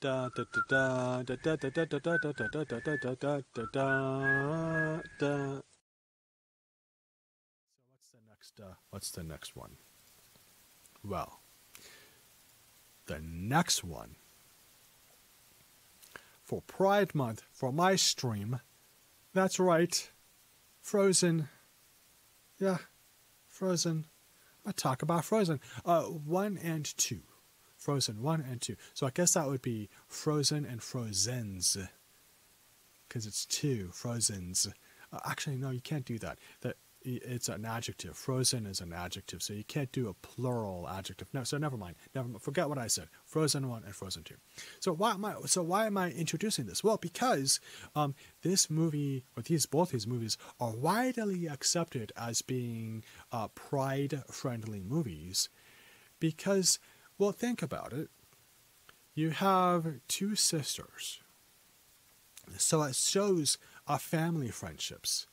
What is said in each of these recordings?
da da da da da da da da da da da da da da da da. So what's the next? Uh, what's the next one? Well, the next one for Pride Month for my stream. That's right, Frozen. Yeah, Frozen. I talk about Frozen. Uh, one and two. Frozen 1 and 2. So I guess that would be Frozen and Frozens. Because it's two Frozens. Uh, actually, no, you can't do that. That it's an adjective. Frozen is an adjective, so you can't do a plural adjective. No, so never mind. Never forget what I said. Frozen one and Frozen two. So why am I? So why am I introducing this? Well, because um, this movie or these both these movies are widely accepted as being uh, pride-friendly movies, because well, think about it. You have two sisters. So it shows a family friendships.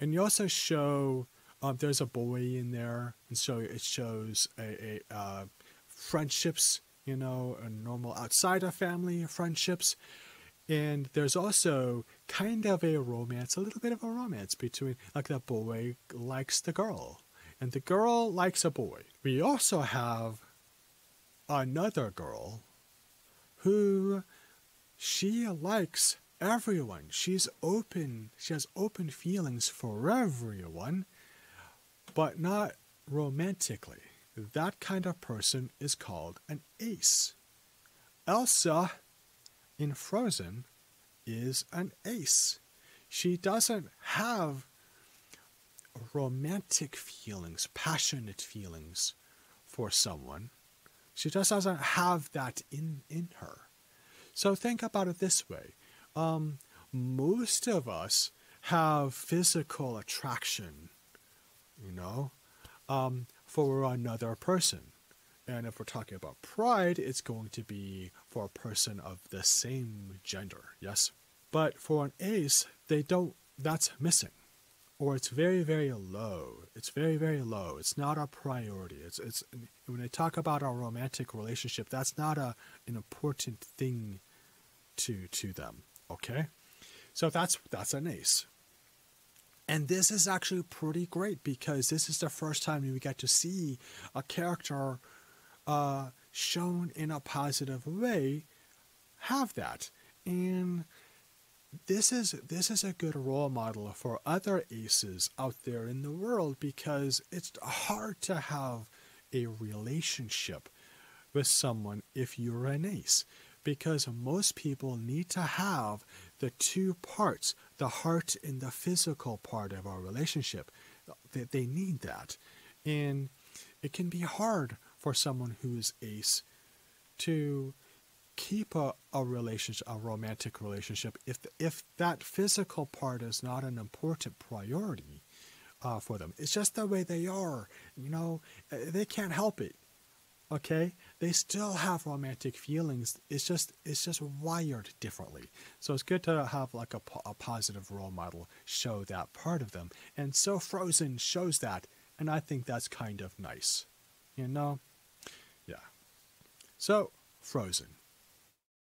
And you also show um, there's a boy in there, and so it shows a, a uh, friendships, you know, a normal outside of family friendships. And there's also kind of a romance, a little bit of a romance between, like, the boy likes the girl, and the girl likes a boy. We also have another girl who she likes everyone. She's open. She has open feelings for everyone, but not romantically. That kind of person is called an ace. Elsa in Frozen is an ace. She doesn't have romantic feelings, passionate feelings for someone. She just doesn't have that in, in her. So think about it this way. Um, most of us have physical attraction, you know, um, for another person. And if we're talking about pride, it's going to be for a person of the same gender, yes? But for an ace, they don't, that's missing or it's very very low. It's very very low. It's not a priority. It's it's when they talk about our romantic relationship that's not a an important thing to to them okay? So that's that's an ace. And this is actually pretty great because this is the first time we get to see a character uh, shown in a positive way have that. And this is this is a good role model for other aces out there in the world because it's hard to have a relationship with someone if you're an ace because most people need to have the two parts the heart and the physical part of our relationship. They, they need that. And it can be hard for someone who is ace to keep a, a relationship, a romantic relationship, if if that physical part is not an important priority uh, for them, it's just the way they are. You know, uh, they can't help it. Okay, they still have romantic feelings. It's just it's just wired differently. So it's good to have like a, a positive role model show that part of them. And so Frozen shows that, and I think that's kind of nice. You know, yeah. So Frozen.